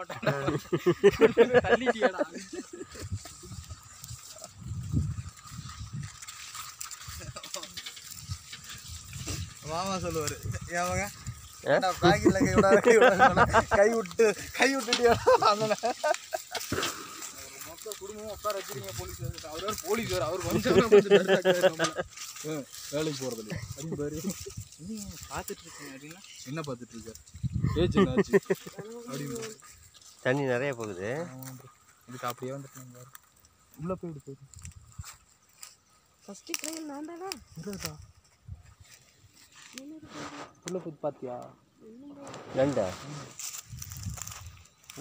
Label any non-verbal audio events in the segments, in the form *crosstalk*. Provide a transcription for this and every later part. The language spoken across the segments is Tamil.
மாட்டான்டா தள்ளிட்டியாடா. மாமா சொல்லுவாரு. ஏவங்க ஆ? பேக்கில் கை விடாத கை விட்டு கை விட்டுட்டியா மொத்த குடும்பமும் உட்கார வச்சிருக்கீங்க போலீஸ் அவர் போலீஸ் வேறு அவர் வந்து வேலைக்கு போகிறது இல்லை அது பாரு பார்த்துட்டு இருக்கீங்க அப்படின்னா? என்ன பார்த்துட்டு இருக்க? ஏச்சு என்னாச்சு? அப்படின்னு தண்ணி நிறைய போகுது. இதுக்கு அப்படியே வந்துட்டு பாரு. உள்ளே போயிட்டு போயிட்டு ஃபர்ஸ்ட் ட்ரெயின் நான் தானா இருடா. உள்ளே போய் பார்த்தியா நண்டா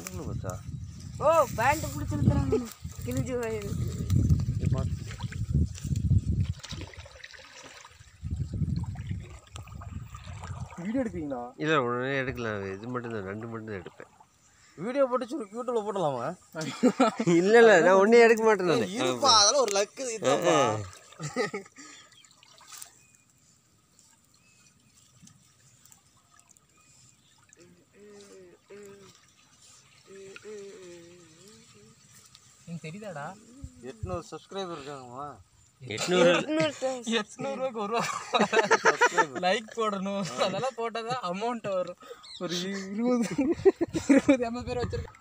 உள்ள பார்த்தா ஓ பேண்ட் பிடிச்சிருக்கிறாங்க கிழிஞ்சு போயிருக்கு வீடியோ எடுப்பீங்களா இல்லை ஒன்று எடுக்கலாம் இது மட்டும் தான் ரெண்டு மட்டும் தான் எடுப்பேன். வீடியோ போட்டு யூடியூப்ல போடலாமா இல்லை இல்லை நான் ஒன்றே எடுக்க மாட்டேன் நான். இருப்பா அதெல்லாம் ஒரு லக்கு எனக்கு தெரியுதாடா? எட்நூறு சப்ஸ்கிரைபர் இருக்காங்கம்மா. எட்நூறு. ஒரு ரூபா. *laughs* லைக் போடணும். அதெல்லாம் போட்டால் தான் அமௌண்ட் வரும். ஒரு இருபது இருபது எண்பது பேர் வச்சிருக்கேன்